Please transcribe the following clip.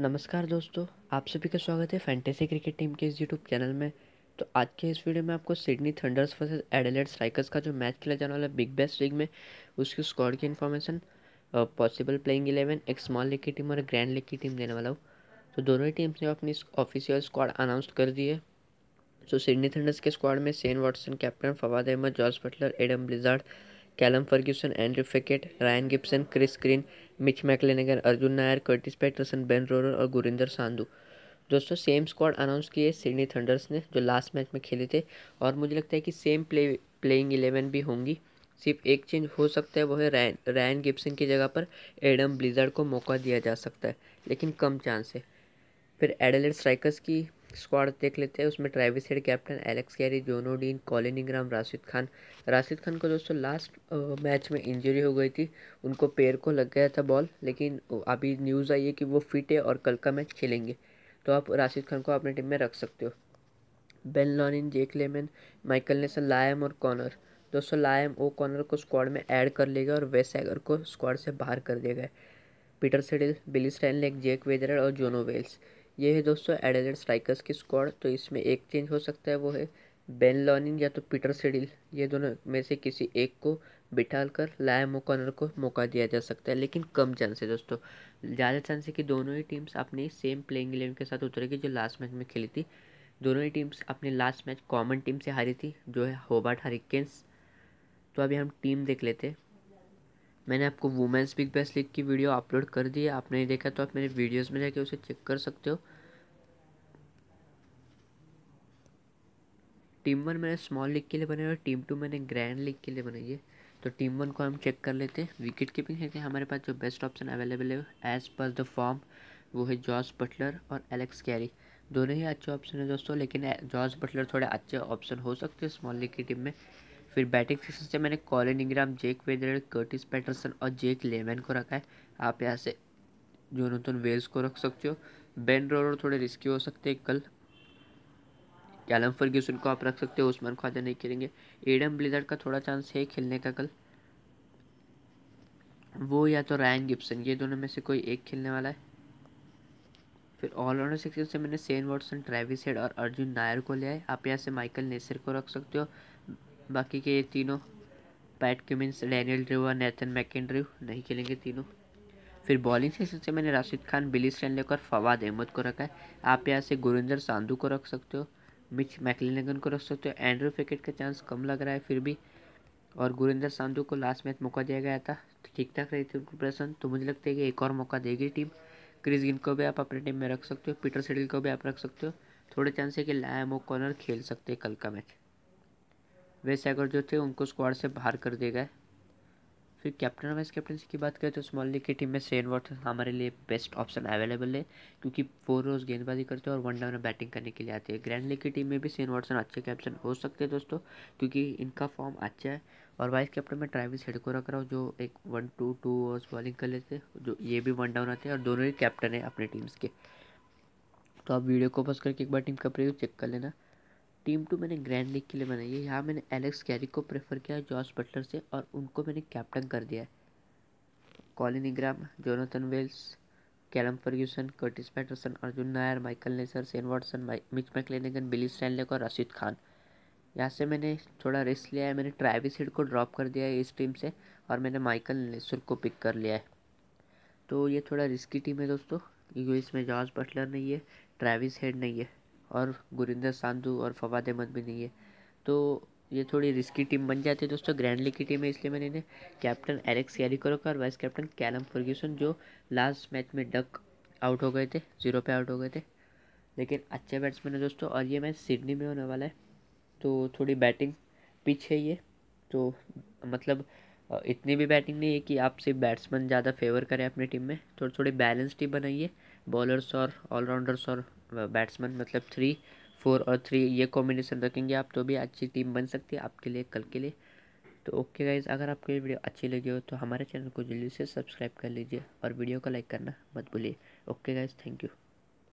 नमस्कार दोस्तों, आप सभी का स्वागत है फैंटेसी क्रिकेट टीम के इस यूट्यूब चैनल में। तो आज के इस वीडियो में आपको Sydney Thunders versus Adelaide Strikers का जो मैच खेला जाने वाला है बिग बेस्ट लीग में, उसकी स्क्वाड की इन्फॉर्मेशन पॉसिबल प्लेइंग इलेवन एक स्मॉल लीग की टीम और ग्रैंड लीग की टीम देने वाला हूँ। तो दोनों ही टीम्स ने अपनी ऑफिशियल स्क्वाड अनाउंस कर दी है। सो सिडनी थंडर्स के स्क्वाड में Shane Watson captain Fawad Ahmed George Buttler Adam Blizzard Callum Ferguson Andrew Fekete Ryan Gibson Chris Green Mitch McClenaghan Arjun Nair Curtis Patterson Ben Rohrer और गुरिंदर सांधु दोस्तों same squad announce किए Sydney Thunders ने, जो last match में खेले थे, और मुझे लगता है कि सेम प्ले प्लेइंग इलेवन भी होंगी। सिर्फ़ एक चेंज हो सकता है, वो है रैन रैन गिप्सन की जगह पर एडम ब्लिजर्ड को मौका दिया जा सकता है, लेकिन कम चांस है। फिर एडलेट स्ट्राइकर्स की स्क्वाड देख लेते हैं। उसमें Travis Head captain Alex Carey Jono Dean Colin Ingram Rashid Khan Rashid Khan को दोस्तों लास्ट मैच में इंजरी हो गई थी। उनको पैर को लग गया था बॉल लेकिन अभी न्यूज़ आई है कि वो फिट है और कल का मैच खेलेंगे। तो आप राशिद खान को अपने टीम में रख सकते हो। Ben Laughlin Jake Lehmann Michael Neser Liam और कॉर्नर दोस्तों लायम ओ कॉर्नर को स्क्वाड में ऐड कर लेगा और वेसैगर को स्क्वाड से बाहर कर देगा Peter Siddle Billy Stanlake Jake Weather और जोनो वेल्स ये है दोस्तों एडेलेड स्ट्राइकर्स की स्क्वाड तो इसमें एक चेंज हो सकता है, वो है बेन लॉनिन या तो पीटर सेडिल ये दोनों में से किसी एक को बिठा कर लाया मोकॉनर को, मौका दिया जा सकता है, लेकिन कम चांस है दोस्तों। ज़्यादा चांस है कि दोनों ही टीम्स अपनी सेम प्लेइंग इलेवन के साथ उतरेगी जो लास्ट मैच में खेली थी। दोनों ही टीम्स अपने लास्ट मैच कॉमन टीम से हारी थी, जो है होबार्ट हरिकेन्स तो अभी हम टीम देख लेते हैं। मैंने आपको वुमेंस बिग बेस्ट लीग की वीडियो अपलोड कर दी है। आपने नहीं देखा तो आप मेरे वीडियोस में जाके उसे चेक कर सकते हो। टीम वन मैंने स्मॉल लीग के लिए बनाई और टीम टू मैंने ग्रैंड लीग के लिए बनाई है। तो टीम वन को हम चेक कर लेते हैं। विकेट कीपिंग है कि हमारे पास जो बेस्ट ऑप्शन अवेलेबल है एज पर द फॉर्म वो है जॉर्ज बटलर और एलेक्स कैरी दोनों ही अच्छे ऑप्शन है दोस्तों, लेकिन जॉर्ज बटलर थोड़े अच्छे ऑप्शन हो सकते हैं स्मॉल लीग की टीम में। फिर बैटिंग सेक्शन से मैंने Colin Ingram, Jake Weather Curtis Patterson और जेक लेमैन को रखा है। आप यहाँ से जोनोथन वेल्स को रख सकते हो। बेन रोलर थोड़े रिस्की हो सकते हैं कल। कैलम फर्ग्यूसन को आप रख सकते हो, उस्मान ख्वाजा नहीं खेलेंगे। एडम ब्लिजर्ड का थोड़ा चांस है खेलने का कल। वो या तो रैन गिप्सन ये दोनों में से कोई एक खेलने वाला है। फिर ऑलराउंडर सेक्शन से मैंने सेन वॉटसन ट्रेविस हेड और अर्जुन नायर को लिया है। आप यहाँ से माइकल नेसर को रख सकते हो। बाकी के तीनों पैट क्यूमिंस डैनियल ड्रू और नेथन मैकेंड्रू नहीं खेलेंगे तीनों। फिर बॉलिंग सेक्शन से मैंने राशिद खान बिली स्टैनले और फवाद अहमद को रखा है। आप यहाँ से गुरिंदर सांधु को रख सकते हो मिच मैकलिनगन को रख सकते हो एंड्रू फेकेट का चांस कम लग रहा है फिर भी। और गुरिंदर सांधु को लास्ट मैच मौका दिया गया था ठीक ठाक रही थी उनको प्रदर्शन तो मुझे लगता है कि एक और मौका देगी टीम क्रिस गिन को भी आप अपने टीम में रख सकते हो पीटर सेडिल को भी आप रख सकते हो। थोड़े चांस है कि ओ कॉर्नर खेल सकते हैं कल का मैच वैसे अगर जो थे, उनको स्क्वाड से बाहर कर दिया गया। फिर कैप्टन वाइस कैप्टनसी की बात करें तो स्मॉल लीग की टीम में सेन वॉट हमारे लिए बेस्ट ऑप्शन अवेलेबल है, क्योंकि फोर रोज गेंदबाजी करते हैं और वन डाउन में बैटिंग करने के लिए आते हैं। ग्रैंड लीग की टीम में भी सेन वॉटसन अच्छे कैप्टन हो सकते हैं दोस्तों, क्योंकि इनका फॉर्म अच्छा है। और वाइस कैप्टन में ट्राइविस हेड को रख रहा हूँ, जो एक one two two overs bowling कर लेते जो ये भी वन डाउन आते हैं और दोनों ही कैप्टन है अपने टीम्स के। तो आप वीडियो को बस करके एक बार टीम का प्रिव्यू चेक कर लेना। टीम टू मैंने ग्रैंड लीग के लिए बनाई है। यहाँ मैंने एलेक्स कैरी को प्रेफर किया, जॉर्ज बटलर से, और उनको मैंने कैप्टन कर दिया है। Colin Ingram, Jonathan Wells Callum Ferguson, Curtis Patterson, Arjun Nair, Michael Neser, Shane Watson Mitch McClenaghan, Billy Stanlake और रशीद खान। यहाँ से मैंने थोड़ा रिस्क लिया है। मैंने ट्राइविस हिड को ड्रॉप कर दिया है इस टीम से, और मैंने माइकल नेसर को पिक कर लिया है। तो ये थोड़ा रिस्की टीम है दोस्तों, क्योंकि इसमें जॉर्ज बटलर नहीं है, ट्रैविस हेड नहीं है। और गुरिंदर सांधु और फवाद अहमद भी नहीं है। तो ये थोड़ी रिस्की टीम बन जाती है दोस्तों। ग्रैंड लीग की टीम है इसलिए मैंने इन्हें कैप्टन एलेक्स कैरी को और वाइस कैप्टन कैलम फर्ग्यूसन जो लास्ट मैच में डक आउट हो गए थे ज़ीरो पे आउट हो गए थे। लेकिन अच्छे बैट्समैन है दोस्तों और ये मैच सिडनी में होने वाला है। तो थोड़ी बैटिंग पिच है ये। तो मतलब इतनी भी बैटिंग नहीं है कि आप सिर्फ़ बैट्समैन ज़्यादा फेवर करें अपनी टीम में। थोड़ी थोड़ी बैलेंस टीम बनाइए। बॉलर्स और ऑलराउंडर्स और बैट्समैन मतलब थ्री फोर और थ्री ये कॉम्बिनेशन रखेंगे आप तो भी अच्छी टीम बन सकती है आपके लिए, कल के लिए। तो ओके गाइज़ अगर आपको ये वीडियो अच्छी लगी हो तो हमारे चैनल को जल्दी से सब्सक्राइब कर लीजिए और वीडियो को लाइक करना मत भूलिए। Okay guys thank you